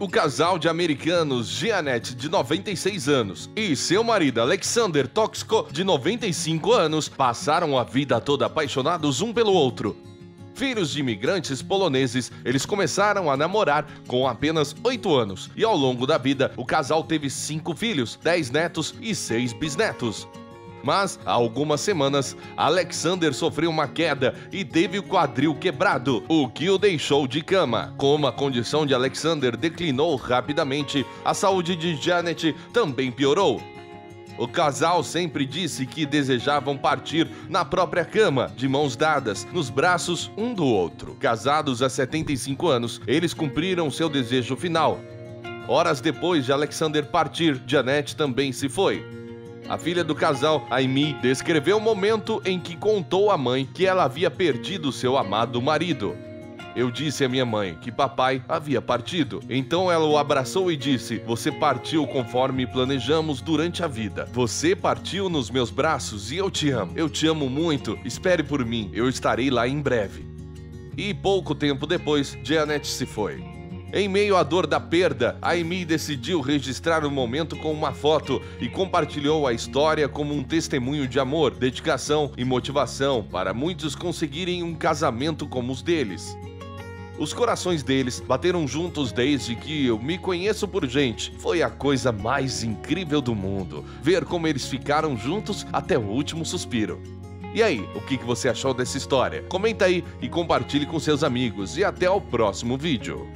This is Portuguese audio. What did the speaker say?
O casal de americanos Jeanette, de 96 anos, e seu marido Alexander Toxko, de 95 anos, passaram a vida toda apaixonados um pelo outro. Filhos de imigrantes poloneses, eles começaram a namorar com apenas 8 anos, e ao longo da vida, o casal teve 5 filhos, 10 netos e 6 bisnetos. Mas, há algumas semanas, Alexander sofreu uma queda e teve o quadril quebrado, o que o deixou de cama. Como a condição de Alexander declinou rapidamente, a saúde de Janet também piorou. O casal sempre disse que desejavam partir na própria cama, de mãos dadas, nos braços um do outro. Casados há 75 anos, eles cumpriram seu desejo final. Horas depois de Alexander partir, Janet também se foi. A filha do casal, Amy, descreveu o momento em que contou à mãe que ela havia perdido seu amado marido. Eu disse à minha mãe que papai havia partido. Então ela o abraçou e disse: Você partiu conforme planejamos durante a vida. Você partiu nos meus braços e eu te amo. Eu te amo muito. Espere por mim. Eu estarei lá em breve. E pouco tempo depois, Janet se foi. Em meio à dor da perda, Amy decidiu registrar o momento com uma foto e compartilhou a história como um testemunho de amor, dedicação e motivação para muitos conseguirem um casamento como os deles. Os corações deles bateram juntos desde que eu me conheço por gente. Foi a coisa mais incrível do mundo ver como eles ficaram juntos até o último suspiro. E aí, o que você achou dessa história? Comenta aí e compartilhe com seus amigos. E até o próximo vídeo.